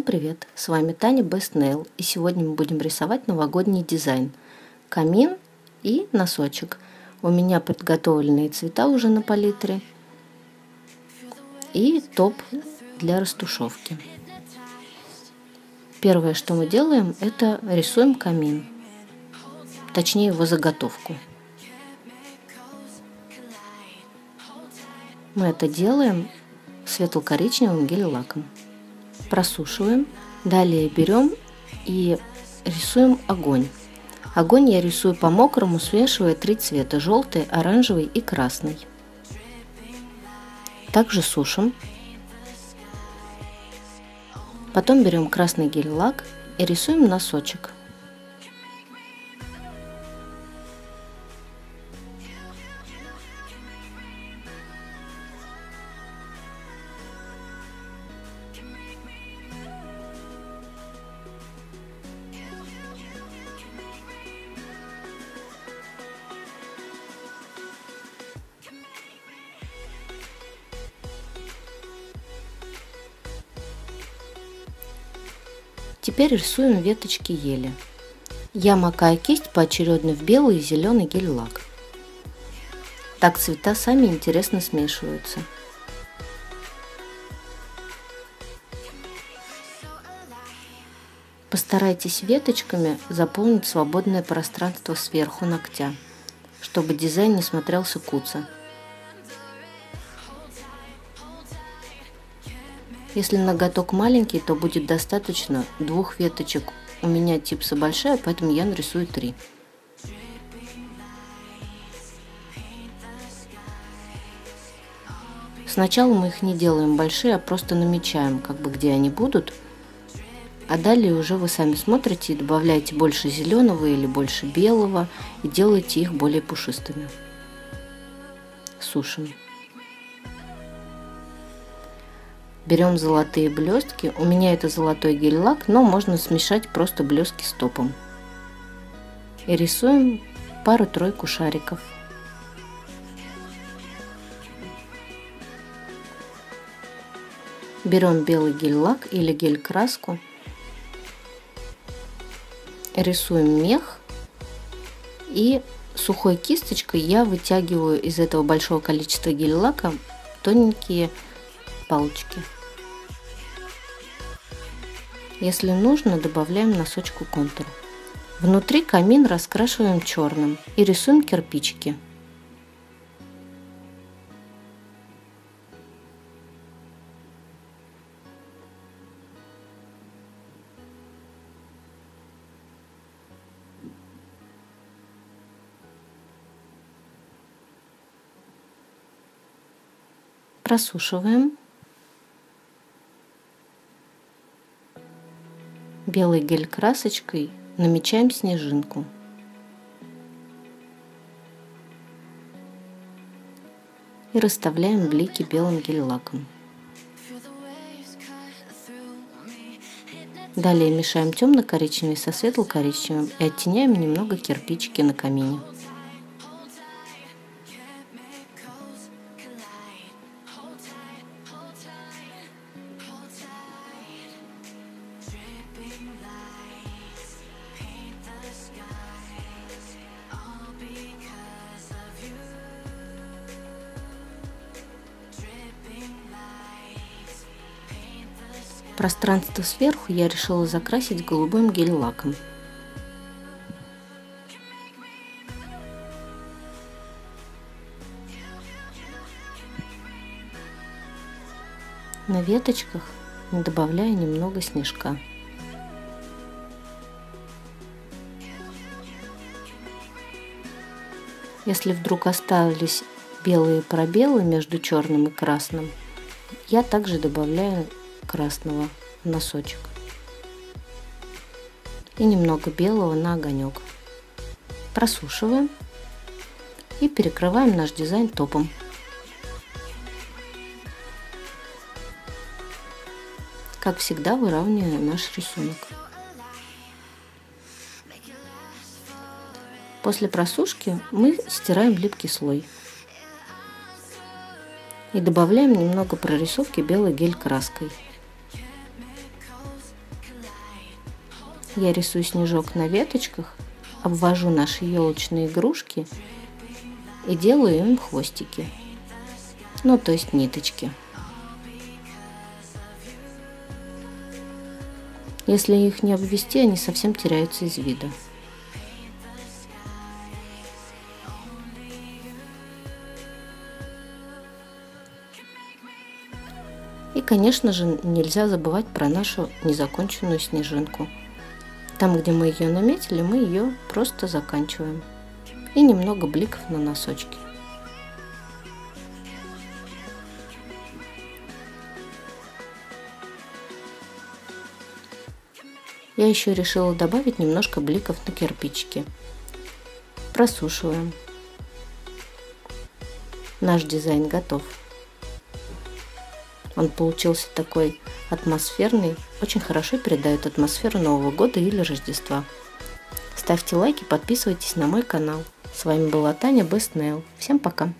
Всем привет! С вами Таня Nail и сегодня мы будем рисовать новогодний дизайн. Камин и носочек. У меня подготовленные цвета уже на палитре и топ для растушевки. Первое, что мы делаем, это рисуем камин, точнее его заготовку. Мы это делаем светло-коричневым гель-лаком просушиваем. Далее берем и рисуем огонь. Огонь я рисую по мокрому, смешивая три цвета – желтый, оранжевый и красный. Также сушим. Потом берем красный гель-лак и рисуем носочек – Теперь рисуем веточки ели. Я макаю кисть поочередно в белый и зеленый гель-лак. Так цвета сами интересно смешиваются. Постарайтесь веточками заполнить свободное пространство сверху ногтя, чтобы дизайн не смотрелся куца. Если ноготок маленький, то будет достаточно двух веточек. У меня типса большая, поэтому я нарисую три. Сначала мы их не делаем большие, а просто намечаем, как бы где они будут. А далее уже вы сами смотрите и добавляете больше зеленого или больше белого и делаете их более пушистыми. Сушим. Берем золотые блестки. У меня это золотой гель-лак, но можно смешать просто блестки с топом. И рисуем пару-тройку шариков. Берем белый гель-лак или гель-краску. Рисуем мех. И сухой кисточкой я вытягиваю из этого большого количества гель-лака тоненькие палочки. Если нужно, добавляем носочку контур. Внутри камин раскрашиваем черным и рисуем кирпичики. Просушиваем Белой гель-красочкой намечаем снежинку. И расставляем блики белым гель-лаком. Далее мешаем темно-коричневый со светло-коричневым и оттеняем немного кирпичики на камине. Пространство сверху я решила закрасить голубым гель-лаком. На веточках добавляю немного снежка. Если вдруг остались белые пробелы между черным и красным, я также добавляю красного носочек и немного белого на огонек. Просушиваем и перекрываем наш дизайн топом. Как всегда выравниваем наш рисунок. После просушки мы стираем липкий слой и добавляем немного прорисовки белой гель краской. Я рисую снежок на веточках, обвожу наши елочные игрушки и делаю им хвостики. Ну, то есть ниточки. Если их не обвести, они совсем теряются из вида. И, конечно же, нельзя забывать про нашу незаконченную снежинку. Там, где мы ее наметили, мы ее просто заканчиваем. И немного бликов на носочки. Я еще решила добавить немножко бликов на кирпичики. Просушиваем. Наш дизайн готов. Он получился такой атмосферный, очень хорошо передает атмосферу Нового года или Рождества. Ставьте лайки, подписывайтесь на мой канал. С вами была Таня Nail. Всем пока!